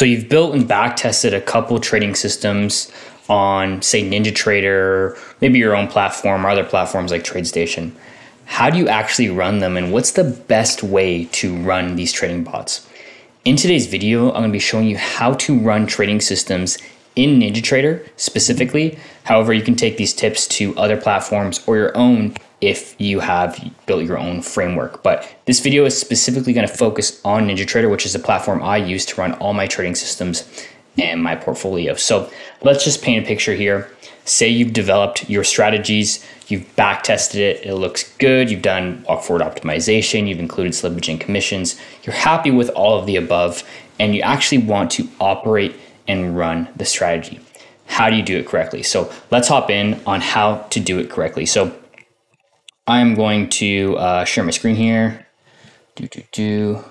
So you've built and back tested a couple trading systems on, say, NinjaTrader, maybe your own platform or other platforms like TradeStation. How do you actually run them, and what's the best way to run these trading bots? In today's video, I'm going to be showing you how to run trading systems in NinjaTrader specifically. However, you can take these tips to other platforms or your own if you have built your own framework. But this video is specifically going to focus on NinjaTrader, which is the platform I use to run all my trading systems and my portfolio. So let's just paint a picture here. Say you've developed your strategies, you've back tested it, it looks good, you've done walk forward optimization, you've included slippage and commissions, you're happy with all of the above, and you actually want to operate and run the strategy. How do you do it correctly? So let's hop in on how to do it correctly. So I'm going to uh, share my screen here. Do, do, do.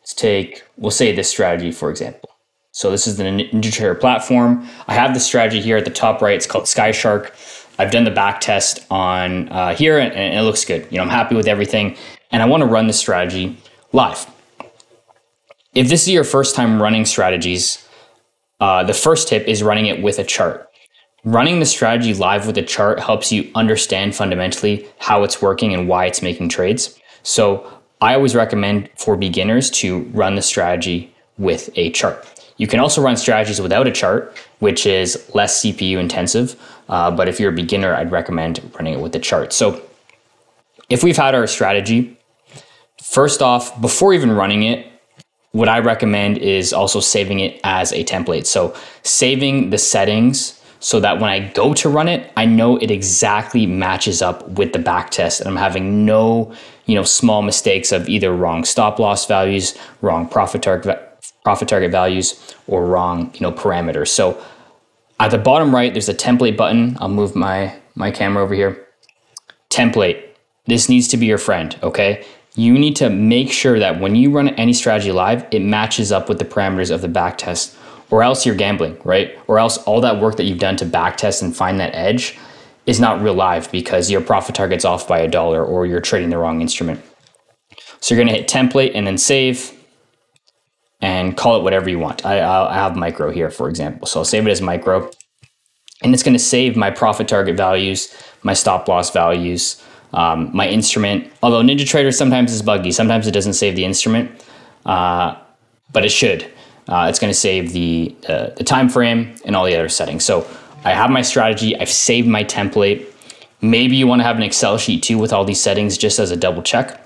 Let's take, we'll say this strategy, for example. So this is the NinjaTrader platform. I have the strategy here at the top right. It's called SkyShark. I've done the back test on uh, here and, and it looks good. You know, I'm happy with everything and I want to run the strategy live. If this is your first time running strategies, uh, the first tip is running it with a chart. Running the strategy live with a chart helps you understand fundamentally how it's working and why it's making trades. So I always recommend for beginners to run the strategy with a chart. You can also run strategies without a chart, which is less CPU intensive. Uh, but if you're a beginner, I'd recommend running it with a chart. So if we've had our strategy, first off, before even running it, what I recommend is also saving it as a template. So saving the settings so that when I go to run it, I know it exactly matches up with the back test and I'm having no, you know, small mistakes of either wrong stop loss values, wrong profit target profit target values or wrong, you know, parameters. So at the bottom right, there's a template button. I'll move my my camera over here. Template. This needs to be your friend, okay? You need to make sure that when you run any strategy live, it matches up with the parameters of the back test or else you're gambling, right? Or else all that work that you've done to back test and find that edge is not real live because your profit target's off by a dollar or you're trading the wrong instrument. So you're going to hit template and then save and call it whatever you want. I, I have micro here, for example. So I'll save it as micro and it's going to save my profit target values, my stop loss values, um, my instrument. Although NinjaTrader sometimes is buggy, sometimes it doesn't save the instrument, uh, but it should. Uh, it's going to save the, uh, the time frame and all the other settings. So I have my strategy. I've saved my template. Maybe you want to have an Excel sheet too with all these settings just as a double check.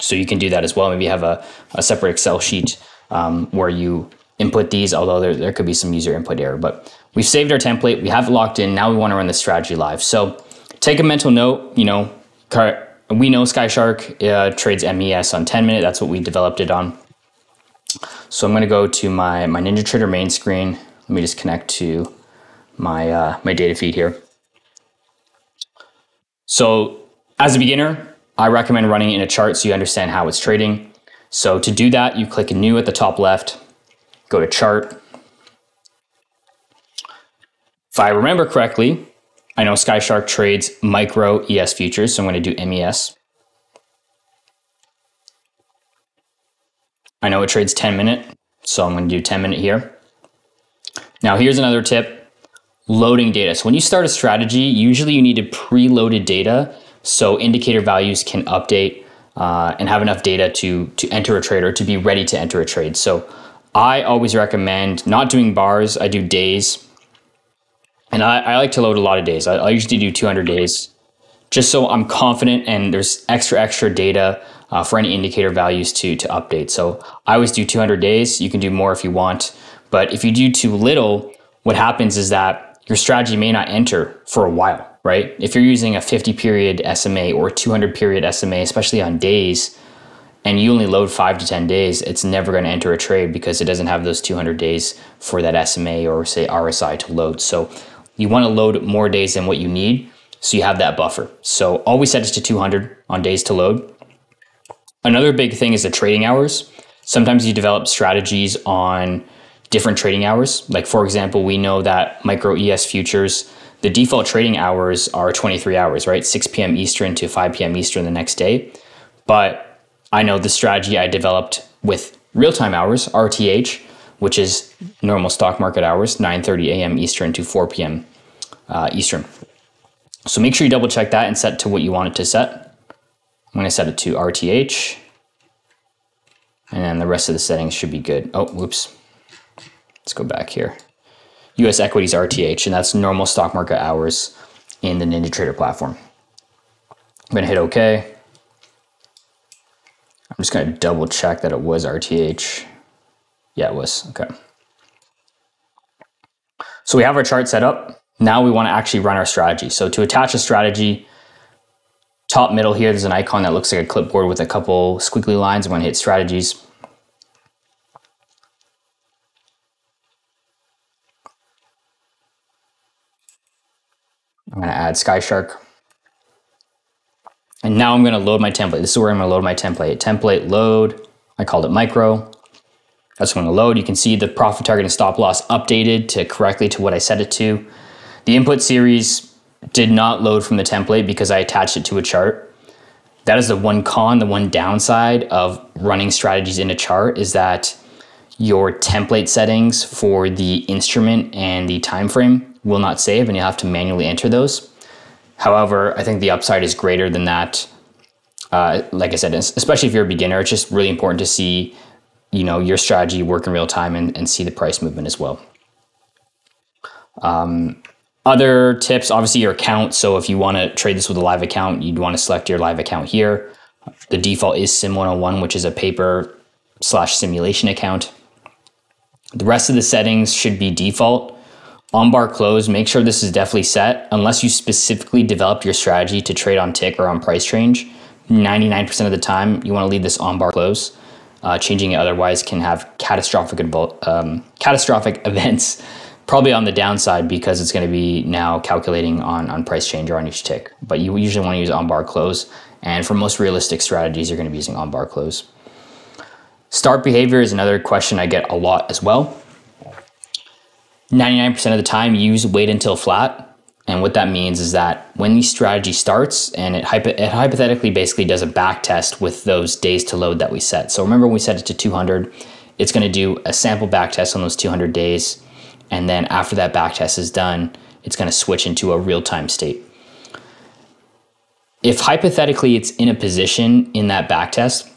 So you can do that as well. Maybe have a, a separate Excel sheet um, where you input these, although there, there could be some user input error. But we've saved our template. We have it locked in. Now we want to run the strategy live. So take a mental note, you know, we know SkyShark uh, trades MES on 10 minute. That's what we developed it on. So I'm going to go to my, my NinjaTrader main screen. Let me just connect to my, uh, my data feed here. So as a beginner, I recommend running in a chart so you understand how it's trading. So to do that, you click new at the top left, go to chart. If I remember correctly, I know SkyShark trades micro ES futures, so I'm going to do MES. I know it trades 10 minute, so I'm going to do 10 minute here. Now, here's another tip loading data. So, when you start a strategy, usually you need to preloaded data so indicator values can update uh, and have enough data to, to enter a trade or to be ready to enter a trade. So, I always recommend not doing bars, I do days. And I, I like to load a lot of days. I, I usually do 200 days just so I'm confident and there's extra, extra data uh, for any indicator values to, to update. So I always do 200 days. You can do more if you want. But if you do too little, what happens is that your strategy may not enter for a while, right? If you're using a 50 period SMA or 200 period SMA, especially on days, and you only load five to 10 days, it's never going to enter a trade because it doesn't have those 200 days for that SMA or, say, RSI to load. So you want to load more days than what you need so you have that buffer. So always set it to 200 on days to load. Another big thing is the trading hours. Sometimes you develop strategies on different trading hours. Like, for example, we know that micro ES futures, the default trading hours are 23 hours, right? 6 p.m. Eastern to 5 p.m. Eastern the next day. But I know the strategy I developed with real time hours, RTH, which is normal stock market hours, 9:30 a.m. Eastern to 4 p.m. Uh, Eastern. So make sure you double check that and set to what you want it to set. I'm going to set it to RTH. And then the rest of the settings should be good. Oh, whoops. Let's go back here. US equities RTH, and that's normal stock market hours in the NinjaTrader platform. I'm going to hit OK. I'm just going to double check that it was RTH. Yeah, it was. Okay. So we have our chart set up. Now we want to actually run our strategy. So to attach a strategy, top middle here, there's an icon that looks like a clipboard with a couple squiggly lines. I'm going to hit strategies. I'm going to add SkyShark. And now I'm going to load my template. This is where I'm going to load my template. Template load. I called it micro. That's going to load. You can see the profit target and stop loss updated to correctly to what I set it to. The input series did not load from the template because I attached it to a chart. That is the one con, the one downside of running strategies in a chart is that your template settings for the instrument and the time frame will not save and you'll have to manually enter those. However, I think the upside is greater than that. Uh, like I said, especially if you're a beginner, it's just really important to see, you know, your strategy work in real time and, and see the price movement as well. Um, other tips, obviously your account. So if you want to trade this with a live account, you'd want to select your live account here. The default is Sim 101, which is a paper slash simulation account. The rest of the settings should be default on bar close, make sure this is definitely set unless you specifically developed your strategy to trade on tick or on price range. 99% of the time, you want to leave this on bar close. Uh, changing it otherwise can have catastrophic um, catastrophic events, probably on the downside because it's going to be now calculating on, on price change or on each tick. But you usually want to use on bar close. And for most realistic strategies, you're going to be using on bar close. Start behavior is another question I get a lot as well. 99% of the time use wait until flat. And what that means is that when the strategy starts and it, hypo- it hypothetically basically does a back test with those days to load that we set. So remember when we set it to 200, it's going to do a sample back test on those 200 days. And then after that back test is done, it's going to switch into a real time state. If hypothetically it's in a position in that back test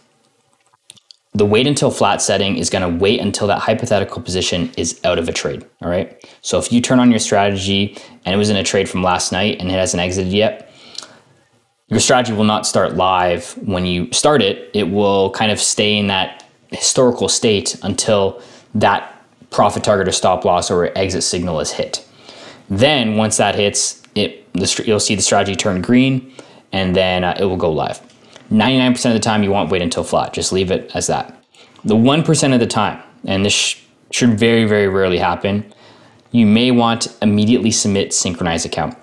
the wait until flat setting is going to wait until that hypothetical position is out of a trade. All right. So if you turn on your strategy and it was in a trade from last night and it hasn't exited yet, your strategy will not start live when you start it. It will kind of stay in that historical state until that profit target or stop loss or exit signal is hit. Then once that hits, it the, you'll see the strategy turn green, and then uh, it will go live. 99% of the time, you won't wait until flat. Just leave it as that. The 1% of the time, and this sh- should very, very rarely happen, you may want to immediately submit synchronize account.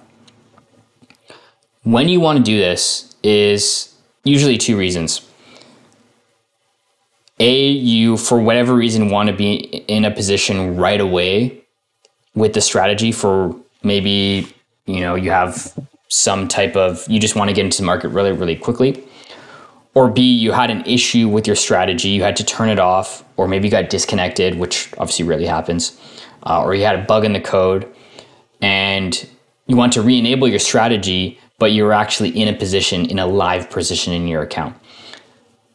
When you want to do this is usually two reasons. A, you, for whatever reason, want to be in a position right away with the strategy for maybe, you know, you have some type of, you just want to get into the market really, really quickly or B, you had an issue with your strategy, you had to turn it off, or maybe you got disconnected, which obviously rarely happens, uh, or you had a bug in the code, and you want to re enable your strategy, but you're actually in a position, in a live position in your account.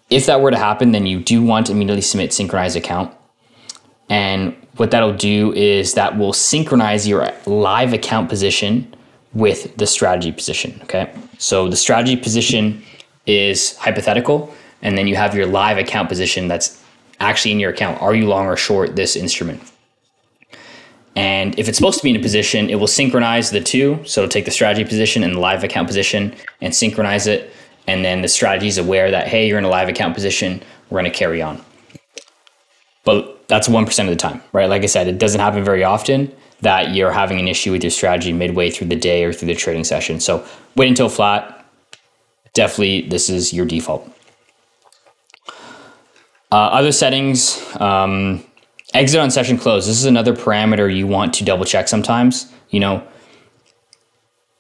If that were to happen, then you do want to immediately submit synchronized account. And what that'll do is that will synchronize your live account position with the strategy position. Okay. So the strategy position is hypothetical, and then you have your live account position that's actually in your account. Are you long or short this instrument? And if it's supposed to be in a position, it will synchronize the two. So it'll take the strategy position and the live account position and synchronize it. And then the strategy is aware that, hey, you're in a live account position, we're going to carry on. But that's 1% of the time, right? Like I said, it doesn't happen very often that you're having an issue with your strategy midway through the day or through the trading session. So wait until flat, definitely this is your default. Uh, other settings, um, exit on session close. This is another parameter you want to double check sometimes. You know,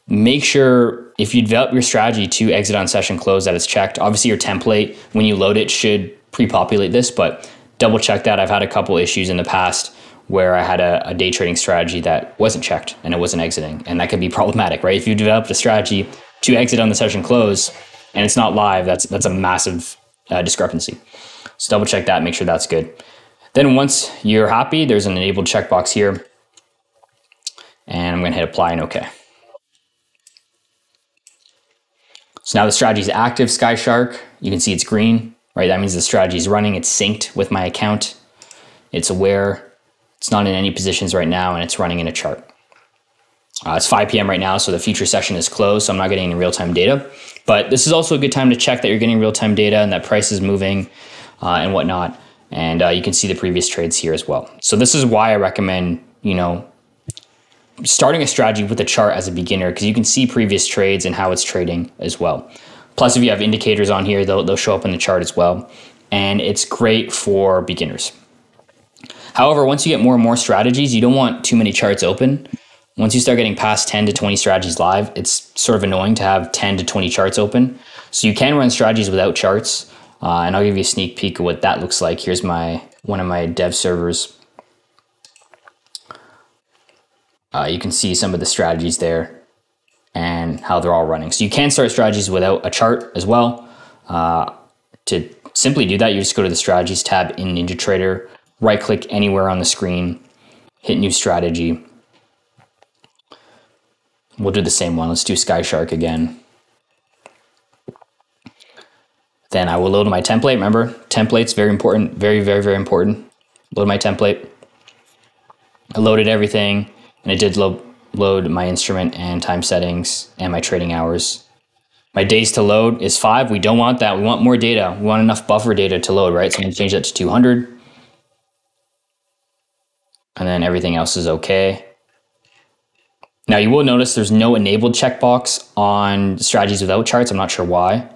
make sure if you develop your strategy to exit on session close that it's checked. Obviously, your template, when you load it, should pre populate this, but double check that. I've had a couple issues in the past where I had a, a, day trading strategy that wasn't checked and it wasn't exiting. And that could be problematic, right? If you developed a strategy to exit on the session close and it's not live, that's that's a massive uh, discrepancy. So double check that, make sure that's good. Then once you're happy, there's an enabled checkbox here. And I'm gonna hit apply and okay. So now the strategy is active, SkyShark. You can see it's green, right? That means the strategy is running, it's synced with my account. It's aware it's not in any positions right now, and it's running in a chart. Uh, it's 5 p.m. right now, so the future session is closed, so I'm not getting any real-time data. But this is also a good time to check that you're getting real-time data and that price is moving uh, and whatnot. And uh, you can see the previous trades here as well. So this is why I recommend, you know, starting a strategy with a chart as a beginner because you can see previous trades and how it's trading as well. Plus, if you have indicators on here, they'll, they'll show up in the chart as well. And it's great for beginners. However, once you get more and more strategies, you don't want too many charts open. Once you start getting past 10 to 20 strategies live, it's sort of annoying to have 10 to 20 charts open. So you can run strategies without charts. Uh, and I'll give you a sneak peek of what that looks like. Here's my one of my dev servers. Uh, you can see some of the strategies there and how they're all running. So you can start strategies without a chart as well. Uh, to simply do that, you just go to the strategies tab in NinjaTrader right click anywhere on the screen, hit new strategy. We'll do the same one. Let's do SkyShark again. Then I will load my template. Remember, templates very important, very, very, very important. Load my template. I loaded everything, and it did lo load my instrument and time settings and my trading hours. My days to load is five. We don't want that. We want more data. We want enough buffer data to load, right? So I'm gonna change that to 200 and then everything else is okay. Now you will notice there's no enabled checkbox on strategies without charts. I'm not sure why,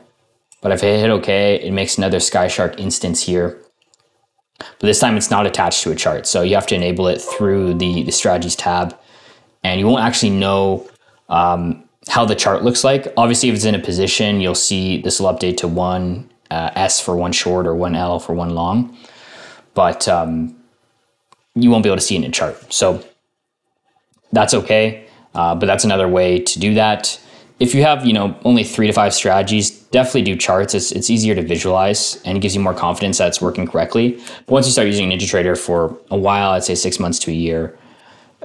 but if I hit OK, it makes another SkyShark instance here. But this time it's not attached to a chart. So you have to enable it through the, the strategies tab and you won't actually know um, how the chart looks like. Obviously, if it's in a position, you'll see this will update to one uh, S for one short or one L for one long. But um, you won't be able to see it in a chart. So that's okay. Uh, but that's another way to do that. If you have, you know, only three to five strategies, definitely do charts. It's, it's easier to visualize and it gives you more confidence that it's working correctly. But once you start using NinjaTrader for a while, I'd say six months to a year,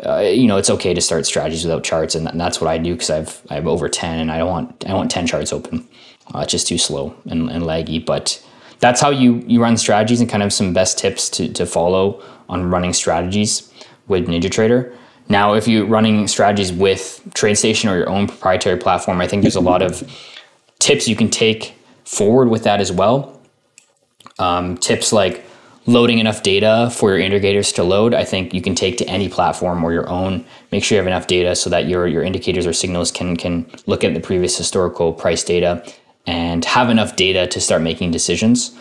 uh, you know, it's okay to start strategies without charts, and, that's what I do because I've I have over ten, and I don't want I don't want ten charts open. Uh, it's just too slow and, and laggy. But that's how you you run strategies and kind of some best tips to to follow on running strategies with NinjaTrader. Now, if you're running strategies with TradeStation or your own proprietary platform, I think there's a lot of tips you can take forward with that as well. Um, tips like loading enough data for your indicators to load, I think you can take to any platform or your own. Make sure you have enough data so that your, your indicators or signals can, can look at the previous historical price data and have enough data to start making decisions.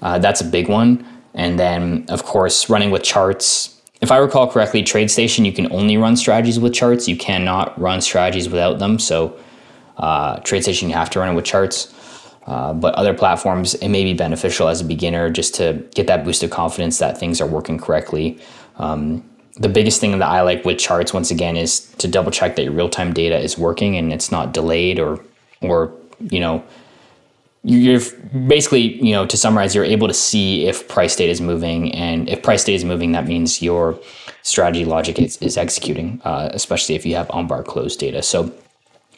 Uh, that's a big one. And then, of course, running with charts. If I recall correctly, TradeStation, you can only run strategies with charts. You cannot run strategies without them. So, uh, TradeStation, you have to run it with charts. Uh, but other platforms, it may be beneficial as a beginner just to get that boost of confidence that things are working correctly. Um, the biggest thing that I like with charts, once again, is to double check that your real time data is working and it's not delayed or, or you know, you're basically, you know, to summarize, you're able to see if price data is moving, and if price data is moving, that means your strategy logic is, is executing, uh, especially if you have on bar close data. So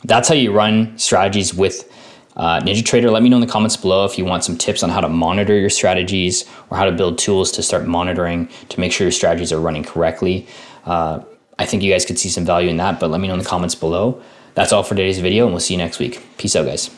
that's how you run strategies with uh, NinjaTrader. Let me know in the comments below if you want some tips on how to monitor your strategies or how to build tools to start monitoring to make sure your strategies are running correctly. Uh, I think you guys could see some value in that, but let me know in the comments below. That's all for today's video, and we'll see you next week. Peace out, guys.